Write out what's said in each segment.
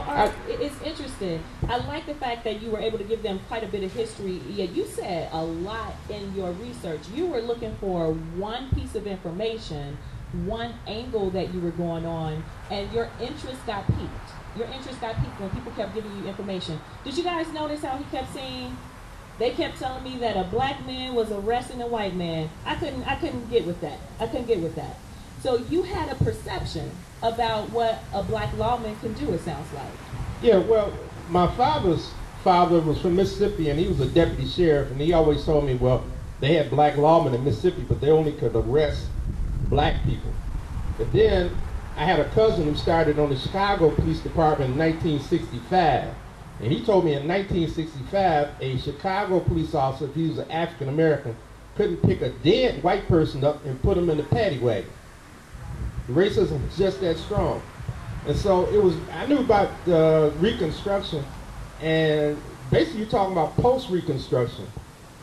Art, uh, it's interesting. I like the fact that you were able to give them quite a bit of history. Yeah, you said a lot in your research. You were looking for one piece of information, one angle that you were going on, and your interest got piqued. Your interest got piqued when people kept giving you information. Did you guys notice how he kept saying? They kept telling me that a black man was arresting a white man. I couldn't. I couldn't get with that. I couldn't get with that. So you had a perception about what a black lawman can do, it sounds like. Yeah, well, my father's father was from Mississippi and he was a deputy sheriff and he always told me, well, they had black lawmen in Mississippi, but they only could arrest black people. But then I had a cousin who started on the Chicago Police Department in 1965. And he told me in 1965, a Chicago police officer, if he was an African American, couldn't pick a dead white person up and put him in the paddy wagon. Racism was just that strong. And so it was, I knew about uh, Reconstruction, and basically you're talking about post-Reconstruction.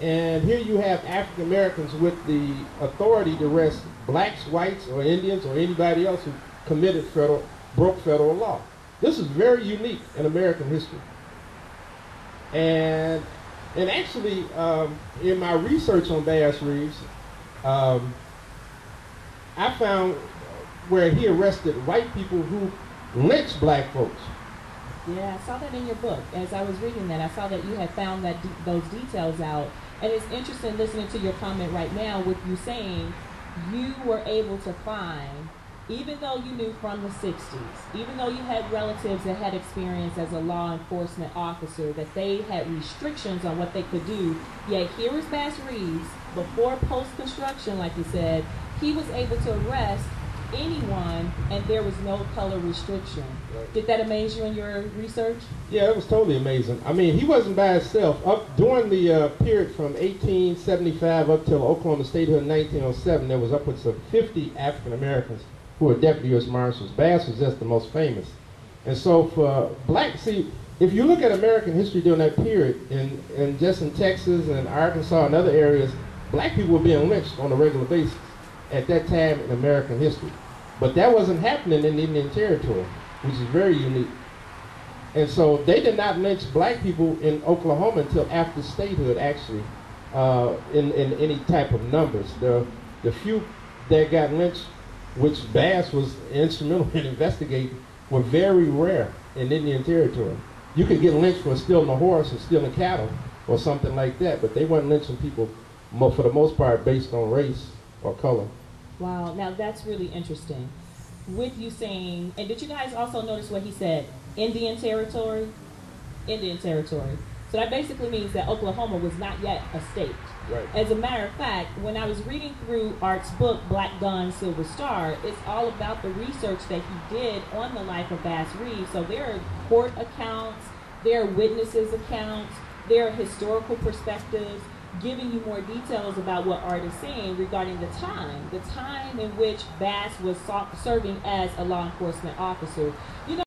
And here you have African Americans with the authority to arrest blacks, whites, or Indians, or anybody else who committed federal, broke federal law. This is very unique in American history. And, and actually, um, in my research on Bass Reeves, um, I found where he arrested white people who lynched black folks. Yeah, I saw that in your book. As I was reading that, I saw that you had found that de- those details out. And it's interesting listening to your comment right now with you saying you were able to find, even though you knew from the 60s, even though you had relatives that had experience as a law enforcement officer, that they had restrictions on what they could do, yet here is Bass Reeves, before post construction, like you said, he was able to arrest anyone and there was no color restriction. Right. Did that amaze you in your research? Yeah, it was totally amazing. I mean, he wasn't by himself. Up during the uh, period from 1875 up till Oklahoma statehood in 1907, there was upwards of 50 African Americans who were deputy U.S. marshals. Bass was just the most famous. And so for black, see, if you look at American history during that period, and, and just in Texas and Arkansas and other areas, black people were being lynched on a regular basis at that time in American history. But that wasn't happening in Indian Territory, which is very unique. And so they did not lynch black people in Oklahoma until after statehood, actually, uh, in, in any type of numbers. The, the few that got lynched, which Bass was instrumental in investigating, were very rare in Indian Territory. You could get lynched for stealing a horse or stealing cattle or something like that, but they weren't lynching people for the most part based on race or color. Wow, now that's really interesting. With you saying, and did you guys also notice what he said? Indian territory? Indian territory. So that basically means that Oklahoma was not yet a state. Right. As a matter of fact, when I was reading through Art's book, Black Gun, Silver Star, it's all about the research that he did on the life of Bass Reeves. So there are court accounts, there are witnesses' accounts, there are historical perspectives giving you more details about what Art is saying regarding the time, the time in which Bass was serving as a law enforcement officer. You know,